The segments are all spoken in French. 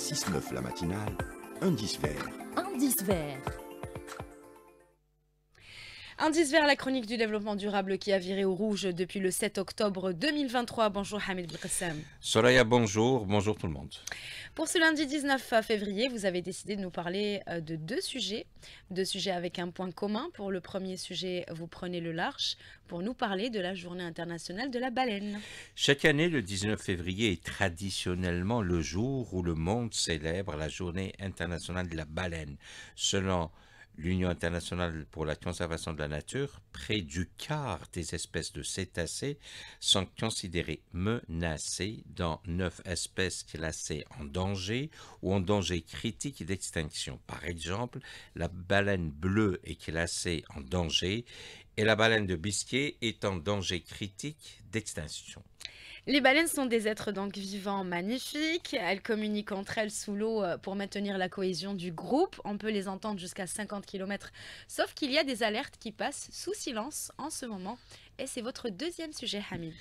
6-9 la matinale, indice vert. Indice vert. Indice vert, la chronique du développement durable qui a viré au rouge depuis le 7 octobre 2023. Bonjour Hamid Belkassem. Soraya, bonjour. Bonjour tout le monde. Pour ce lundi 19 février, vous avez décidé de nous parler euh, de deux sujets. Deux sujets avec un point commun. Pour le premier sujet, vous prenez le large pour nous parler de la journée internationale de la baleine. Chaque année, le 19 février est traditionnellement le jour où le monde célèbre la journée internationale de la baleine. Selon l'Union internationale pour la conservation de la nature, près du quart des espèces de cétacés sont considérées menacées, dans neuf espèces classées en danger ou en danger critique d'extinction. Par exemple, la baleine bleue est classée en danger et la baleine de Biscay est en danger critique d'extinction. Les baleines sont des êtres donc vivants magnifiques. Elles communiquent entre elles sous l'eau euh, pour maintenir la cohésion du groupe. On peut les entendre jusqu'à 50 km. Sauf qu'il y a des alertes qui passent sous silence en ce moment. Et c'est votre deuxième sujet, Hamid.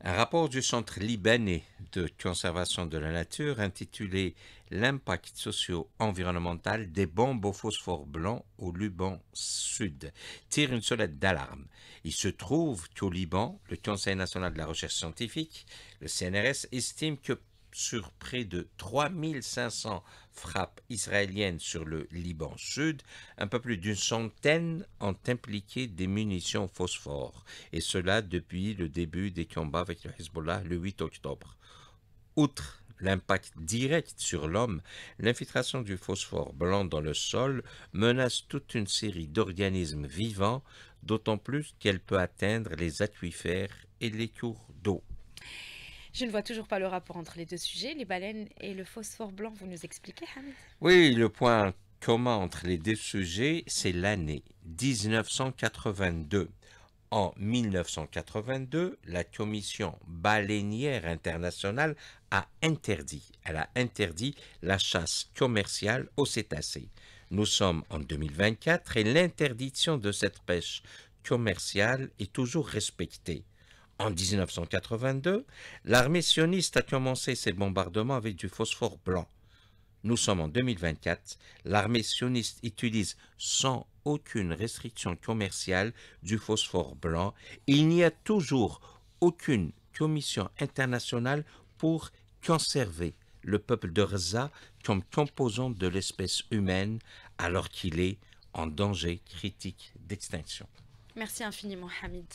Un rapport du Centre libanais de conservation de la nature intitulé L'impact socio-environnemental des bombes au phosphore blanc au Liban Sud tire une sonnette d'alarme. Il se trouve qu'au Liban, le Conseil national de la recherche scientifique, le CNRS, estime que sur près de 3500 frappes israéliennes sur le Liban Sud, un peu plus d'une centaine ont impliqué des munitions phosphore, et cela depuis le début des combats avec le Hezbollah le 8 octobre. Outre l'impact direct sur l'homme, l'infiltration du phosphore blanc dans le sol menace toute une série d'organismes vivants, d'autant plus qu'elle peut atteindre les aquifères et les cours d'eau. Je ne vois toujours pas le rapport entre les deux sujets, les baleines et le phosphore blanc. Vous nous expliquez, Hamid? Oui, le point commun entre les deux sujets, c'est l'année 1982. En 1982, la Commission baleinière internationale a interdit, elle a interdit la chasse commerciale aux cétacés. Nous sommes en 2024 et l'interdiction de cette pêche commerciale est toujours respectée. En 1982, l'armée sioniste a commencé ses bombardements avec du phosphore blanc. Nous sommes en 2024, l'armée sioniste utilise sans aucune restriction commerciale du phosphore blanc. Il n'y a toujours aucune commission internationale pour conserver le peuple de Rza comme composante de l'espèce humaine alors qu'il est en danger critique d'extinction. Merci infiniment, Hamid.